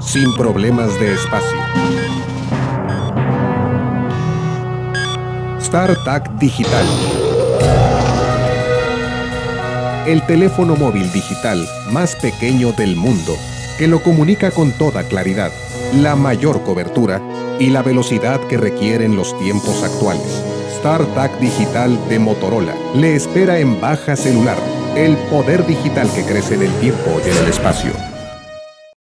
sin problemas de espacio. StarTAC Digital. El teléfono móvil digital más pequeño del mundo, que lo comunica con toda claridad, la mayor cobertura y la velocidad que requieren los tiempos actuales. StarTAC Digital de Motorola le espera en baja celular, el poder digital que crece en el tiempo y en el espacio.